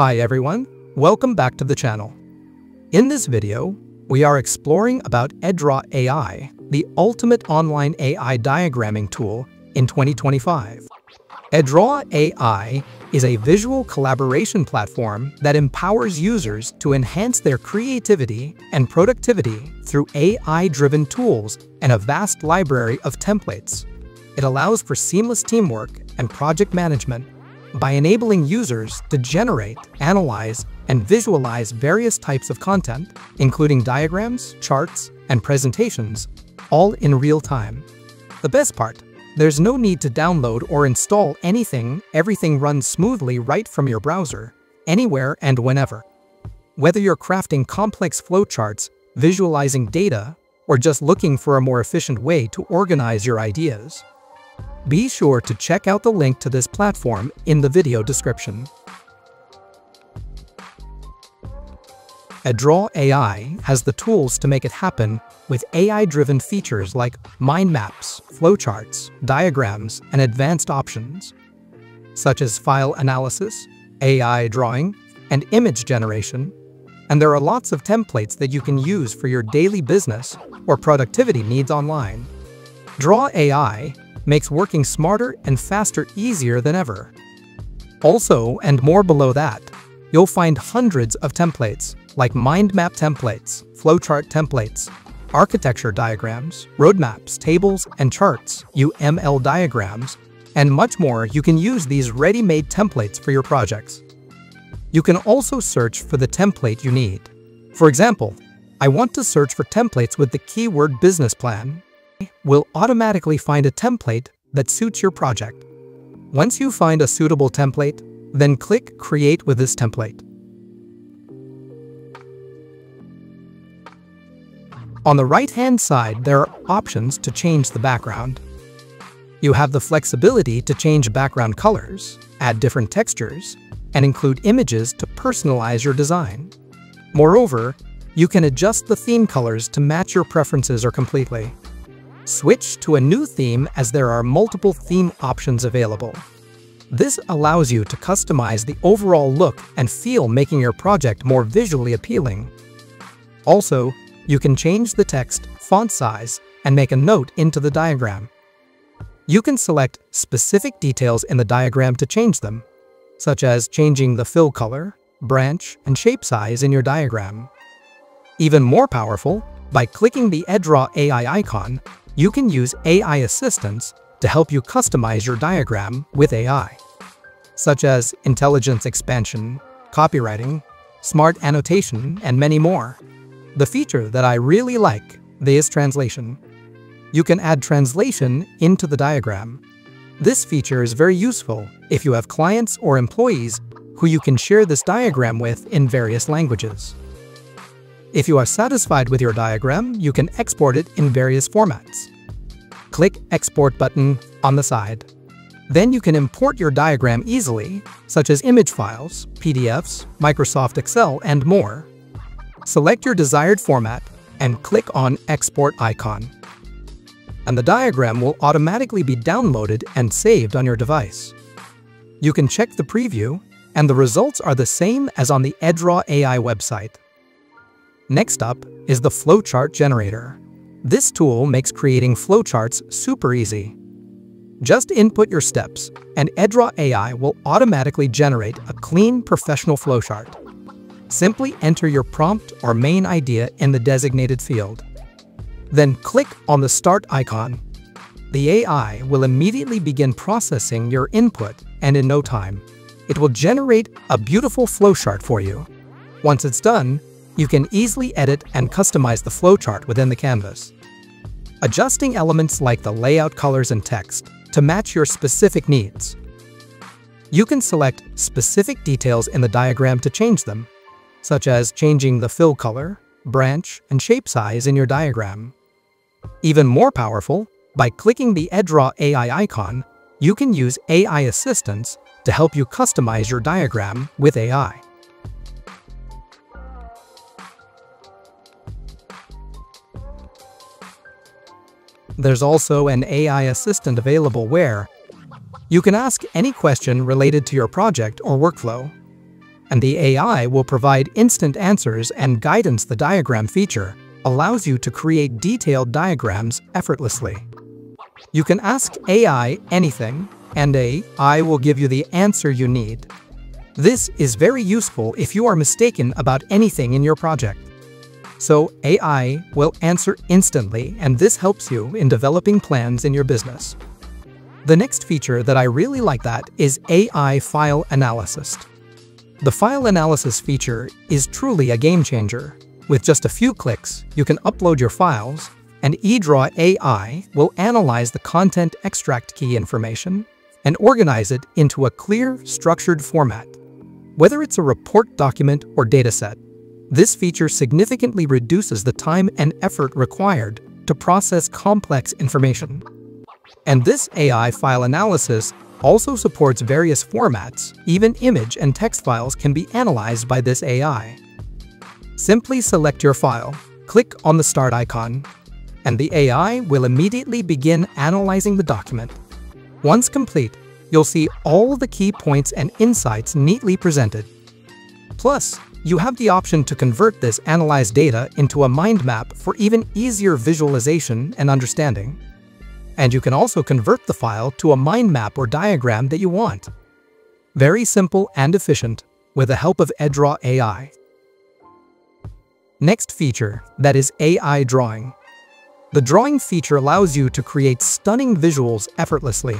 Hi everyone, welcome back to the channel. In this video, we are exploring about Edraw AI, the ultimate online AI diagramming tool in 2025. Edraw AI is a visual collaboration platform that empowers users to enhance their creativity and productivity through AI-driven tools and a vast library of templates. It allows for seamless teamwork and project management by enabling users to generate, analyze, and visualize various types of content, including diagrams, charts, and presentations, all in real time. The best part, there's no need to download or install anything, everything runs smoothly right from your browser, anywhere and whenever. Whether you're crafting complex flowcharts, visualizing data, or just looking for a more efficient way to organize your ideas, be sure to check out the link to this platform in the video description. Edraw AI has the tools to make it happen with AI-driven features like mind maps, flowcharts, diagrams, and advanced options, such as file analysis, AI drawing, and image generation. And there are lots of templates that you can use for your daily business or productivity needs online. Draw AI makes working smarter and faster easier than ever. Also, and more below that, you'll find hundreds of templates like mind map templates, flowchart templates, architecture diagrams, roadmaps, tables, and charts, UML diagrams, and much more you can use these ready-made templates for your projects. You can also search for the template you need. For example, I want to search for templates with the keyword business plan will automatically find a template that suits your project. Once you find a suitable template, then click Create with this template. On the right-hand side, there are options to change the background. You have the flexibility to change background colors, add different textures, and include images to personalize your design. Moreover, you can adjust the theme colors to match your preferences or completely. Switch to a new theme as there are multiple theme options available. This allows you to customize the overall look and feel making your project more visually appealing. Also, you can change the text, font size, and make a note into the diagram. You can select specific details in the diagram to change them, such as changing the fill color, branch, and shape size in your diagram. Even more powerful, by clicking the Edraw AI icon, you can use AI assistants to help you customize your diagram with AI, such as intelligence expansion, copywriting, smart annotation, and many more. The feature that I really like is translation. You can add translation into the diagram. This feature is very useful if you have clients or employees who you can share this diagram with in various languages. If you are satisfied with your diagram, you can export it in various formats. Click Export button on the side. Then you can import your diagram easily, such as image files, PDFs, Microsoft Excel, and more. Select your desired format and click on Export icon. And the diagram will automatically be downloaded and saved on your device. You can check the preview, and the results are the same as on the Edraw AI website. Next up is the flowchart generator. This tool makes creating flowcharts super easy. Just input your steps, and Edraw AI will automatically generate a clean, professional flowchart. Simply enter your prompt or main idea in the designated field. Then click on the Start icon. The AI will immediately begin processing your input, and in no time, it will generate a beautiful flowchart for you. Once it's done, you can easily edit and customize the flowchart within the canvas. Adjusting elements like the layout colors and text to match your specific needs. You can select specific details in the diagram to change them, such as changing the fill color, branch, and shape size in your diagram. Even more powerful, by clicking the Edraw AI icon, you can use AI assistance to help you customize your diagram with AI. There's also an AI assistant available where you can ask any question related to your project or workflow. and the AI will provide instant answers and guidance. The diagram feature allows you to create detailed diagrams effortlessly. You can ask AI anything, and AI will give you the answer you need. This is very useful if you are mistaken about anything in your project. So AI will answer instantly, and this helps you in developing plans in your business. The next feature that I really like that is AI File Analysis. The file analysis feature is truly a game changer. With just a few clicks, you can upload your files, and Edraw AI will analyze the content extract key information and organize it into a clear, structured format. Whether it's a report document or dataset, this feature significantly reduces the time and effort required to process complex information. And this AI file analysis also supports various formats, even image and text files can be analyzed by this AI. Simply select your file, click on the Start icon, and the AI will immediately begin analyzing the document. Once complete, you'll see all the key points and insights neatly presented. Plus, you have the option to convert this analyzed data into a mind map for even easier visualization and understanding. And you can also convert the file to a mind map or diagram that you want. Very simple and efficient with the help of Edraw AI. Next feature, that is AI Drawing. The drawing feature allows you to create stunning visuals effortlessly.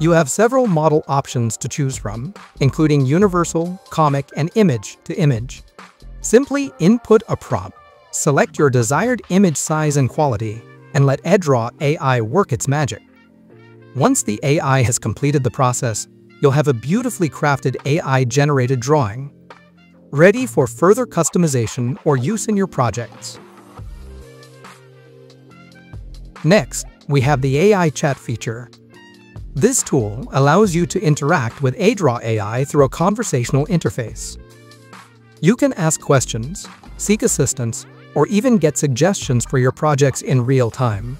You have several model options to choose from, including universal, comic, and image to image. Simply input a prompt, select your desired image size and quality, and let Edraw AI work its magic. Once the AI has completed the process, you'll have a beautifully crafted AI-generated drawing, ready for further customization or use in your projects. Next, we have the AI chat feature. This tool allows you to interact with Edraw AI through a conversational interface. You can ask questions, seek assistance, or even get suggestions for your projects in real time.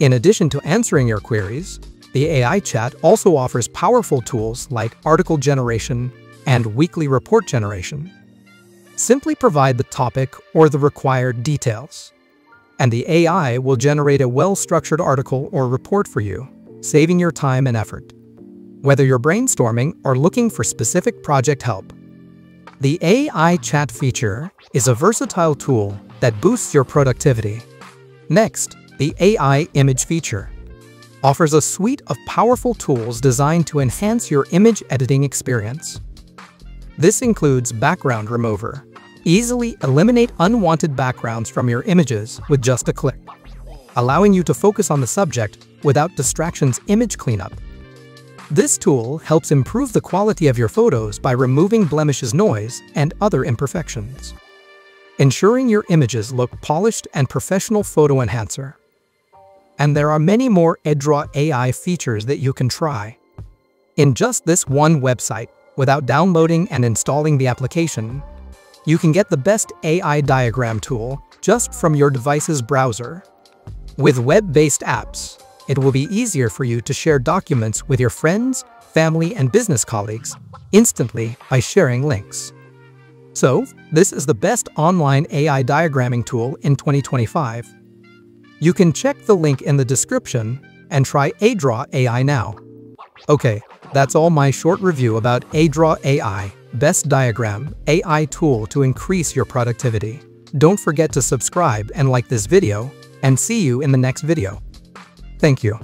In addition to answering your queries, the AI chat also offers powerful tools like article generation and weekly report generation. Simply provide the topic or the required details, and the AI will generate a well-structured article or report for you, saving your time and effort. Whether you're brainstorming or looking for specific project help, the AI chat feature is a versatile tool that boosts your productivity. Next, the AI image feature offers a suite of powerful tools designed to enhance your image editing experience. This includes Background Remover. Easily eliminate unwanted backgrounds from your images with just a click, allowing you to focus on the subject without distractions image cleanup this tool helps improve the quality of your photos by removing blemishes noise and other imperfections, ensuring your images look polished and professional photo enhancer. And there are many more Edraw AI features that you can try. In just this one website, without downloading and installing the application, you can get the best AI diagram tool just from your device's browser. With web-based apps, it will be easier for you to share documents with your friends, family, and business colleagues instantly by sharing links. So, this is the best online AI diagramming tool in 2025. You can check the link in the description and try Edraw AI now. Okay, that's all my short review about Edraw AI, best diagram AI tool to increase your productivity. Don't forget to subscribe and like this video, and see you in the next video. Thank you.